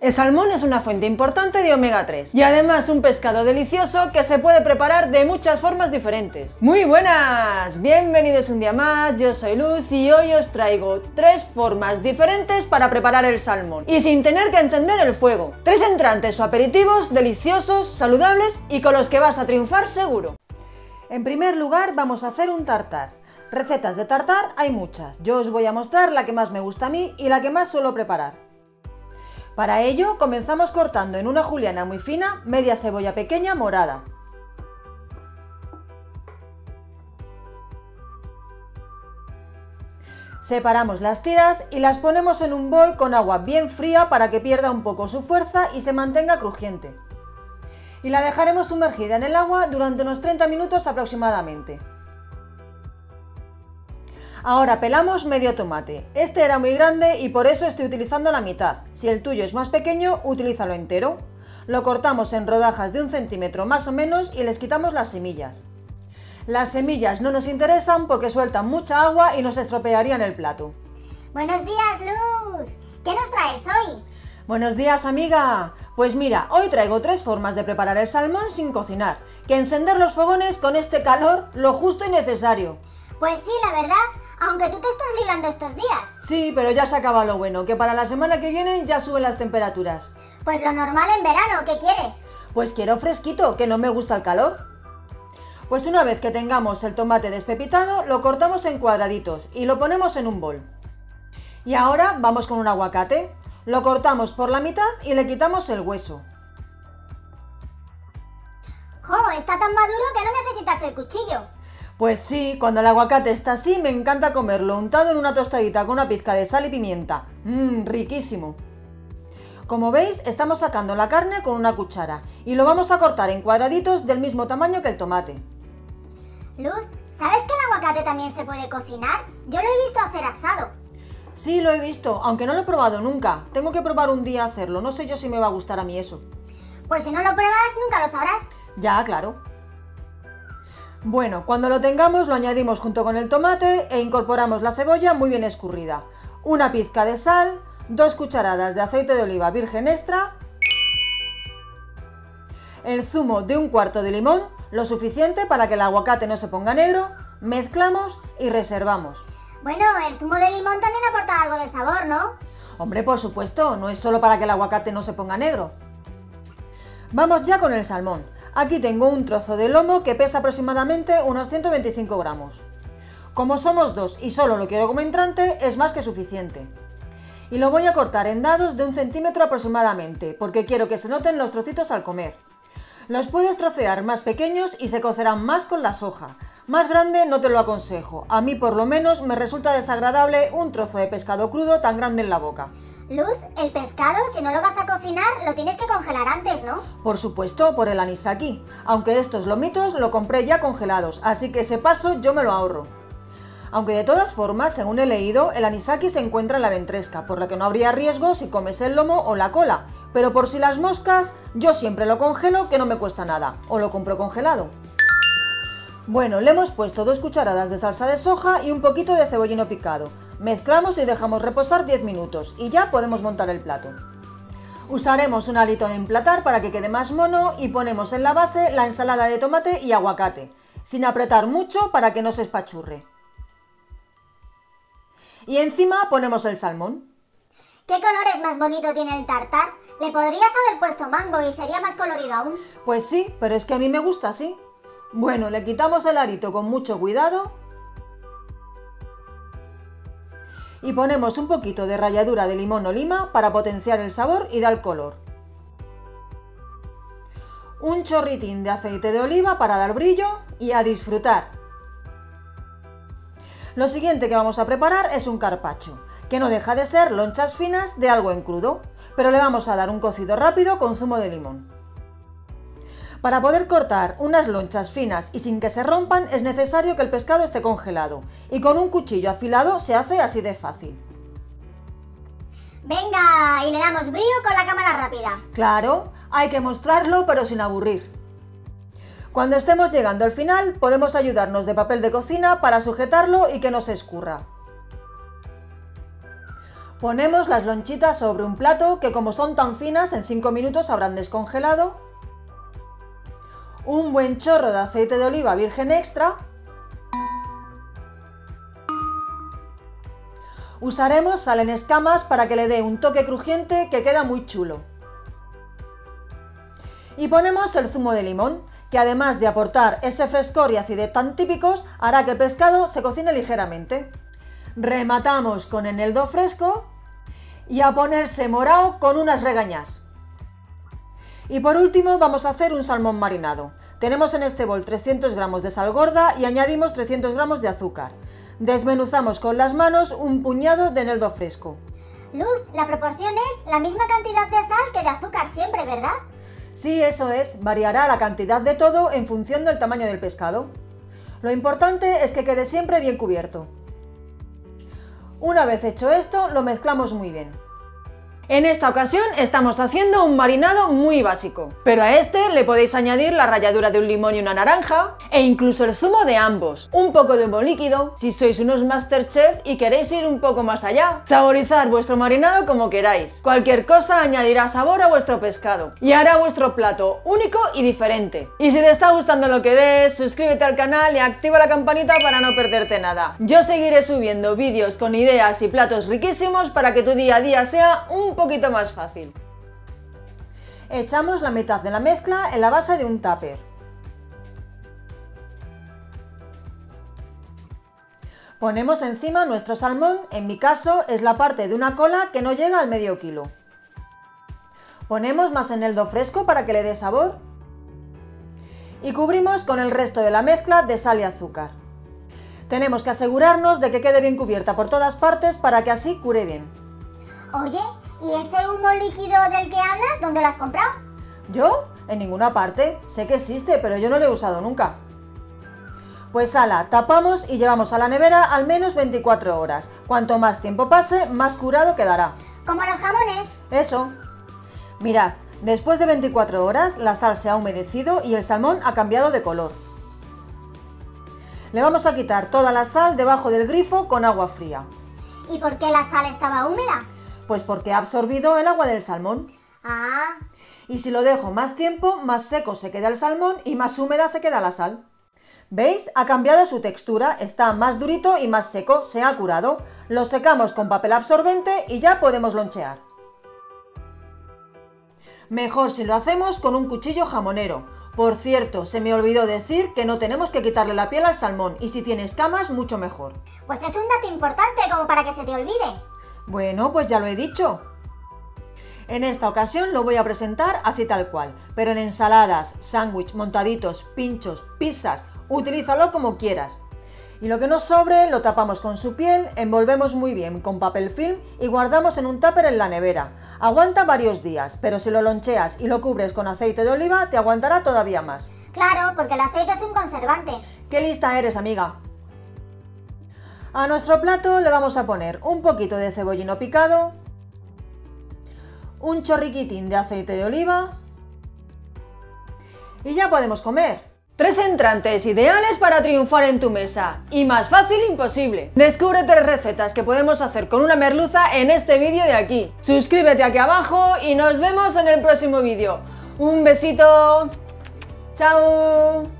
El salmón es una fuente importante de omega 3 y además un pescado delicioso que se puede preparar de muchas formas diferentes. Muy buenas, bienvenidos un día más, yo soy Luz y hoy os traigo tres formas diferentes para preparar el salmón y sin tener que encender el fuego. Tres entrantes o aperitivos deliciosos, saludables y con los que vas a triunfar seguro. En primer lugar vamos a hacer un tartar. Recetas de tartar hay muchas, yo os voy a mostrar la que más me gusta a mí y la que más suelo preparar. Para ello comenzamos cortando en una juliana muy fina media cebolla pequeña morada. Separamos las tiras y las ponemos en un bol con agua bien fría para que pierda un poco su fuerza y se mantenga crujiente. Y la dejaremos sumergida en el agua durante unos 30 minutos aproximadamente. Ahora pelamos medio tomate. Este era muy grande y por eso estoy utilizando la mitad. Si el tuyo es más pequeño, utilízalo entero. Lo cortamos en rodajas de un centímetro más o menos y les quitamos las semillas. Las semillas no nos interesan porque sueltan mucha agua y nos estropearían el plato. Buenos días, Luz. ¿Qué nos traes hoy? Buenos días, amiga. Pues mira, hoy traigo tres formas de preparar el salmón sin cocinar, que encender los fogones con este calor lo justo y necesario. Pues sí, la verdad, aunque tú te estás librando estos días. Sí, pero ya se acaba lo bueno, que para la semana que viene ya suben las temperaturas. Pues lo normal en verano, ¿qué quieres? Pues quiero fresquito, que no me gusta el calor. Pues una vez que tengamos el tomate despepitado, lo cortamos en cuadraditos y lo ponemos en un bol. Y ahora vamos con un aguacate. Lo cortamos por la mitad y le quitamos el hueso. ¡Jo! Está tan maduro que no necesitas el cuchillo. Pues sí, cuando el aguacate está así me encanta comerlo untado en una tostadita con una pizca de sal y pimienta. Mmm, riquísimo. Como veis, estamos sacando la carne con una cuchara y lo vamos a cortar en cuadraditos del mismo tamaño que el tomate. Luz, ¿sabes que el aguacate también se puede cocinar? Yo lo he visto hacer asado. Sí, lo he visto, aunque no lo he probado nunca. Tengo que probar un día hacerlo, no sé yo si me va a gustar a mí eso. Pues si no lo pruebas, nunca lo sabrás. Ya, claro. Bueno, cuando lo tengamos lo añadimos junto con el tomate e incorporamos la cebolla muy bien escurrida, una pizca de sal, dos cucharadas de aceite de oliva virgen extra, el zumo de un cuarto de limón, lo suficiente para que el aguacate no se ponga negro, mezclamos y reservamos. Bueno, el zumo de limón también aporta algo de sabor, ¿no? Hombre, por supuesto, no es solo para que el aguacate no se ponga negro. Vamos ya con el salmón. Aquí tengo un trozo de lomo que pesa aproximadamente unos 125 gramos. Como somos dos y solo lo quiero como entrante, es más que suficiente. Y lo voy a cortar en dados de un centímetro aproximadamente, porque quiero que se noten los trocitos al comer. Los puedes trocear más pequeños y se cocerán más con la soja. Más grande no te lo aconsejo, a mí por lo menos me resulta desagradable un trozo de pescado crudo tan grande en la boca. Luz, el pescado, si no lo vas a cocinar, lo tienes que congelar antes, ¿no? Por supuesto, por el anisaki. Aunque estos lomitos lo compré ya congelados, así que ese paso yo me lo ahorro. Aunque de todas formas, según he leído, el anisaki se encuentra en la ventresca, por lo que no habría riesgo si comes el lomo o la cola. Pero por si las moscas, yo siempre lo congelo que no me cuesta nada, o lo compro congelado. Bueno, le hemos puesto dos cucharadas de salsa de soja y un poquito de cebollino picado. Mezclamos y dejamos reposar 10 minutos y ya podemos montar el plato. Usaremos un alito de emplatar para que quede más mono y ponemos en la base la ensalada de tomate y aguacate, sin apretar mucho para que no se espachurre. Y encima ponemos el salmón. ¿Qué colores más bonito tiene el tartar? Le podrías haber puesto mango y sería más colorido aún. Pues sí, pero es que a mí me gusta así. Bueno, le quitamos el arito con mucho cuidado y ponemos un poquito de ralladura de limón o lima para potenciar el sabor y dar color. Un chorritín de aceite de oliva para dar brillo y a disfrutar. Lo siguiente que vamos a preparar es un carpaccio, que no deja de ser lonchas finas de algo en crudo, pero le vamos a dar un cocido rápido con zumo de limón. Para poder cortar unas lonchas finas y sin que se rompan es necesario que el pescado esté congelado y con un cuchillo afilado se hace así de fácil. Venga, y le damos brillo con la cámara rápida. Claro, hay que mostrarlo pero sin aburrir. Cuando estemos llegando al final podemos ayudarnos de papel de cocina para sujetarlo y que no se escurra. Ponemos las lonchitas sobre un plato que como son tan finas en 5 minutos habrán descongelado. Un buen chorro de aceite de oliva virgen extra. Usaremos sal en escamas para que le dé un toque crujiente que queda muy chulo. Y ponemos el zumo de limón, que además de aportar ese frescor y acidez tan típicos, hará que el pescado se cocine ligeramente. Rematamos con eneldo fresco y a ponerse morado con unas regañas. Y por último vamos a hacer un salmón marinado. Tenemos en este bol 300 gramos de sal gorda y añadimos 300 gramos de azúcar. Desmenuzamos con las manos un puñado de eneldo fresco. Luz, la proporción es la misma cantidad de sal que de azúcar siempre, ¿verdad? Sí, eso es, variará la cantidad de todo en función del tamaño del pescado. Lo importante es que quede siempre bien cubierto. Una vez hecho esto, lo mezclamos muy bien. En esta ocasión estamos haciendo un marinado muy básico, pero a este le podéis añadir la ralladura de un limón y una naranja, e incluso el zumo de ambos, un poco de humo líquido, si sois unos Masterchef y queréis ir un poco más allá. Saborizar vuestro marinado como queráis, cualquier cosa añadirá sabor a vuestro pescado y hará vuestro plato único y diferente. Y si te está gustando lo que ves, suscríbete al canal y activa la campanita para no perderte nada. Yo seguiré subiendo vídeos con ideas y platos riquísimos para que tu día a día sea un poquito más fácil. Echamos la mitad de la mezcla en la base de un tupper. Ponemos encima nuestro salmón, en mi caso es la parte de una cola que no llega al medio kilo. Ponemos más eneldo fresco para que le dé sabor. Y cubrimos con el resto de la mezcla de sal y azúcar. Tenemos que asegurarnos de que quede bien cubierta por todas partes para que así cure bien. Oye, ¿y ese humo líquido del que hablas, dónde lo has comprado? ¿Yo? En ninguna parte. Sé que existe, pero yo no lo he usado nunca. Pues ala, tapamos y llevamos a la nevera al menos 24 horas. Cuanto más tiempo pase, más curado quedará. Como los jamones. Eso. Mirad, después de 24 horas la sal se ha humedecido y el salmón ha cambiado de color. Le vamos a quitar toda la sal debajo del grifo con agua fría. ¿Y por qué la sal estaba húmeda? Pues porque ha absorbido el agua del salmón. Ah, Y si lo dejo más tiempo, más seco se queda el salmón y más húmeda se queda la sal. ¿Veis? Ha cambiado su textura, está más durito y más seco, se ha curado. Lo secamos con papel absorbente y ya podemos lonchear. Mejor si lo hacemos con un cuchillo jamonero. Por cierto, se me olvidó decir que no tenemos que quitarle la piel al salmón y si tiene escamas, mucho mejor. pues es un dato importante como para que se te olvide. Bueno, pues ya lo he dicho. En esta ocasión lo voy a presentar así tal cual, pero en ensaladas, sándwich, montaditos, pinchos, pizzas, utilízalo como quieras. Y lo que nos sobre lo tapamos con su piel, envolvemos muy bien con papel film y guardamos en un tupper en la nevera. Aguanta varios días, pero si lo loncheas y lo cubres con aceite de oliva, te aguantará todavía más. Claro, porque el aceite es un conservante. ¡Qué lista eres, amiga! A nuestro plato le vamos a poner un poquito de cebollino picado, un chorriquitín de aceite de oliva y ya podemos comer. Tres entrantes ideales para triunfar en tu mesa. Y más fácil imposible. Descubre tres recetas que podemos hacer con una merluza en este vídeo de aquí. Suscríbete aquí abajo y nos vemos en el próximo vídeo. Un besito. Chao.